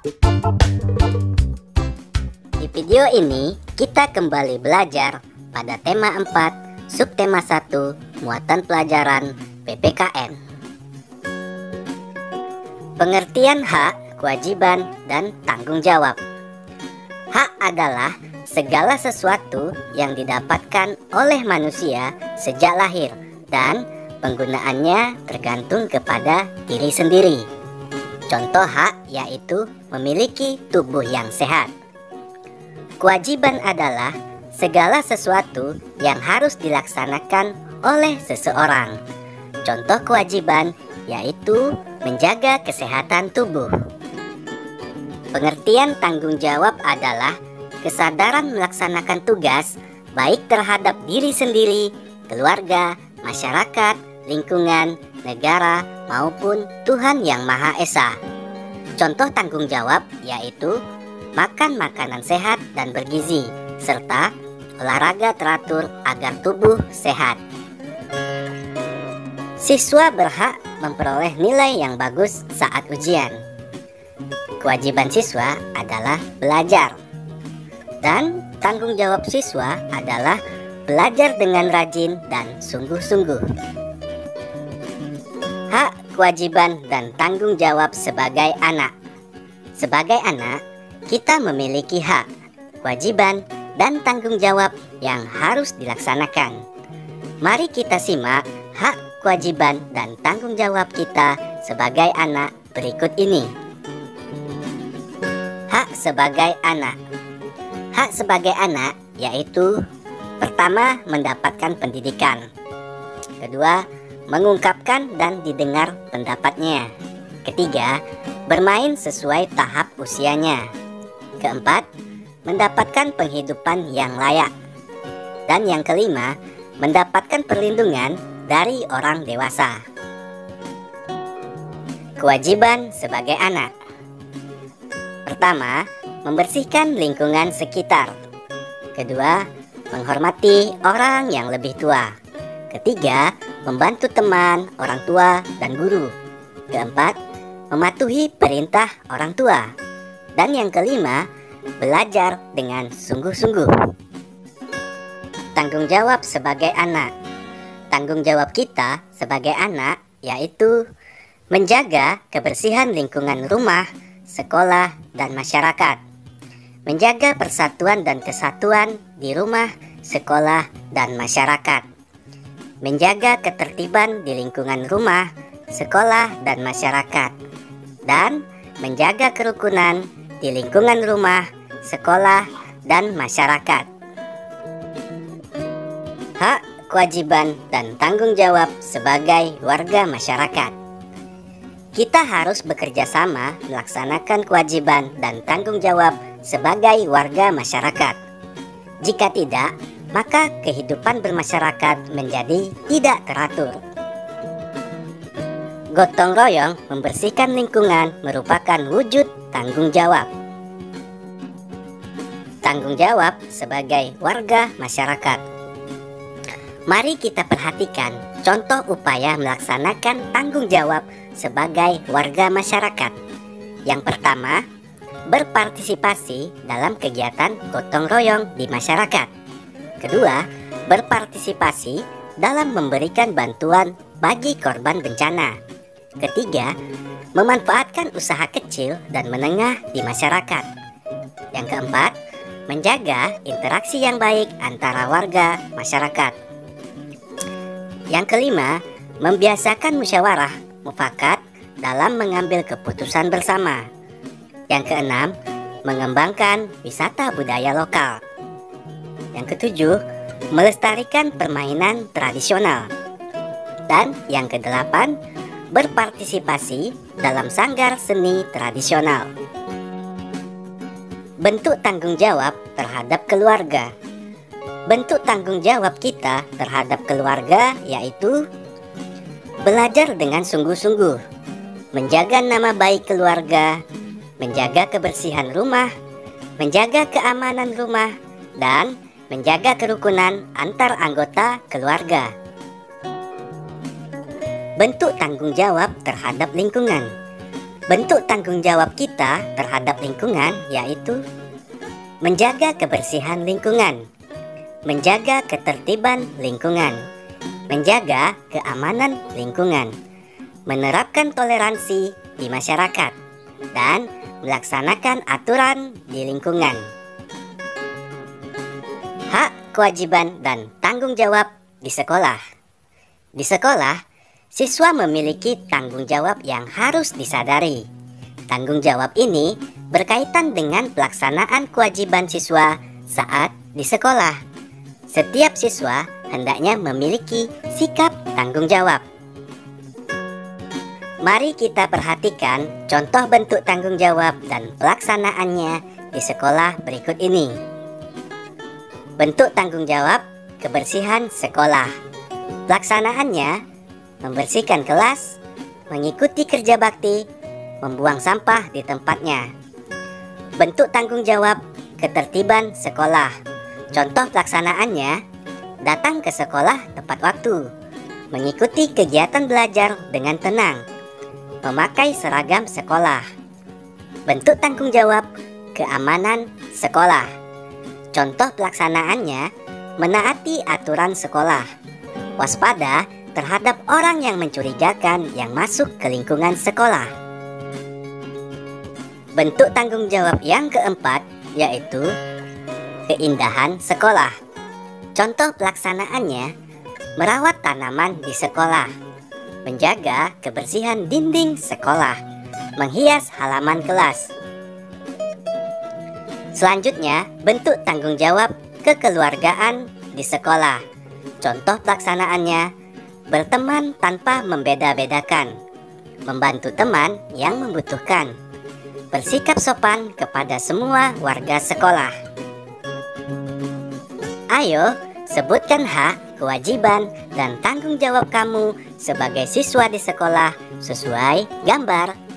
Di video ini kita kembali belajar pada tema 4 subtema 1 muatan pelajaran PPKN. Pengertian hak, kewajiban, dan tanggung jawab. Hak adalah segala sesuatu yang didapatkan oleh manusia sejak lahir dan penggunaannya tergantung kepada diri sendiri. Contoh hak yaitu memiliki tubuh yang sehat. Kewajiban adalah segala sesuatu yang harus dilaksanakan oleh seseorang. Contoh kewajiban yaitu menjaga kesehatan tubuh. Pengertian tanggung jawab adalah kesadaran melaksanakan tugas baik terhadap diri sendiri, keluarga, masyarakat, lingkungan, negara, maupun Tuhan Yang Maha Esa. Contoh tanggung jawab yaitu makan makanan sehat dan bergizi, serta olahraga teratur agar tubuh sehat. Siswa berhak memperoleh nilai yang bagus saat ujian. Kewajiban siswa adalah belajar. Dan tanggung jawab siswa adalah belajar dengan rajin dan sungguh-sungguh. Kewajiban, dan tanggung jawab sebagai anak. Sebagai anak, kita memiliki hak, kewajiban, dan tanggung jawab yang harus dilaksanakan. Mari kita simak hak, kewajiban, dan tanggung jawab kita sebagai anak berikut ini. Hak sebagai anak. Hak sebagai anak yaitu pertama mendapatkan pendidikan. Kedua, mengungkapkan dan didengar pendapatnya. Ketiga, bermain sesuai tahap usianya. Keempat, mendapatkan penghidupan yang layak. Dan yang kelima, mendapatkan perlindungan dari orang dewasa. Kewajiban sebagai anak. Pertama, membersihkan lingkungan sekitar. Kedua, menghormati orang yang lebih tua. Ketiga, membantu teman, orang tua, dan guru. Keempat, mematuhi perintah orang tua. Dan yang kelima, belajar dengan sungguh-sungguh. Tanggung jawab sebagai anak. Tanggung jawab kita sebagai anak yaitu menjaga kebersihan lingkungan rumah, sekolah, dan masyarakat. Menjaga persatuan dan kesatuan di rumah, sekolah, dan masyarakat. Menjaga ketertiban di lingkungan rumah, sekolah, dan masyarakat. Dan menjaga kerukunan di lingkungan rumah, sekolah, dan masyarakat. Hak, kewajiban, dan tanggung jawab sebagai warga masyarakat. Kita harus bekerja sama melaksanakan kewajiban dan tanggung jawab sebagai warga masyarakat. Jika tidak, maka kehidupan bermasyarakat menjadi tidak teratur. Gotong royong membersihkan lingkungan merupakan wujud tanggung jawab. Tanggung jawab sebagai warga masyarakat. Mari kita perhatikan contoh upaya melaksanakan tanggung jawab sebagai warga masyarakat. Yang pertama, berpartisipasi dalam kegiatan gotong royong di masyarakat. Kedua, berpartisipasi dalam memberikan bantuan bagi korban bencana. Ketiga, memanfaatkan usaha kecil dan menengah di masyarakat. Yang keempat, menjaga interaksi yang baik antara warga masyarakat. Yang kelima, membiasakan musyawarah mufakat dalam mengambil keputusan bersama. Yang keenam, mengembangkan wisata budaya lokal. Yang ketujuh, melestarikan permainan tradisional. Dan yang kedelapan, berpartisipasi dalam sanggar seni tradisional. Bentuk tanggung jawab terhadap keluarga. Bentuk tanggung jawab kita terhadap keluarga yaitu belajar dengan sungguh-sungguh, menjaga nama baik keluarga, menjaga kebersihan rumah, menjaga keamanan rumah, dan menjaga kerukunan antar anggota keluarga bentuk tanggung jawab terhadap lingkungan. Bentuk tanggung jawab kita terhadap lingkungan yaitu menjaga kebersihan lingkungan, menjaga ketertiban lingkungan, menjaga keamanan lingkungan, menerapkan toleransi di masyarakat, dan melaksanakan aturan di lingkungan. Kewajiban, dan tanggung jawab di sekolah. Di sekolah, siswa memiliki tanggung jawab yang harus disadari. Tanggung jawab ini berkaitan dengan pelaksanaan kewajiban siswa saat di sekolah. Setiap siswa hendaknya memiliki sikap tanggung jawab. Mari kita perhatikan contoh bentuk tanggung jawab dan pelaksanaannya di sekolah berikut ini. Bentuk tanggung jawab kebersihan sekolah. Pelaksanaannya membersihkan kelas, mengikuti kerja bakti, membuang sampah di tempatnya. Bentuk tanggung jawab ketertiban sekolah. Contoh pelaksanaannya datang ke sekolah tepat waktu, mengikuti kegiatan belajar dengan tenang memakai seragam sekolah. Bentuk tanggung jawab keamanan sekolah. Contoh pelaksanaannya menaati aturan sekolah. Waspada terhadap orang yang mencurigakan yang masuk ke lingkungan sekolah. Bentuk tanggung jawab yang keempat yaitu keindahan sekolah. Contoh pelaksanaannya merawat tanaman di sekolah menjaga kebersihan dinding sekolah, menghias halaman kelas. Selanjutnya, bentuk tanggung jawab kekeluargaan di sekolah. Contoh pelaksanaannya, berteman tanpa membeda-bedakan, membantu teman yang membutuhkan, bersikap sopan kepada semua warga sekolah. Ayo, sebutkan hak kewajiban, dan tanggung jawab kamu sebagai siswa di sekolah sesuai gambar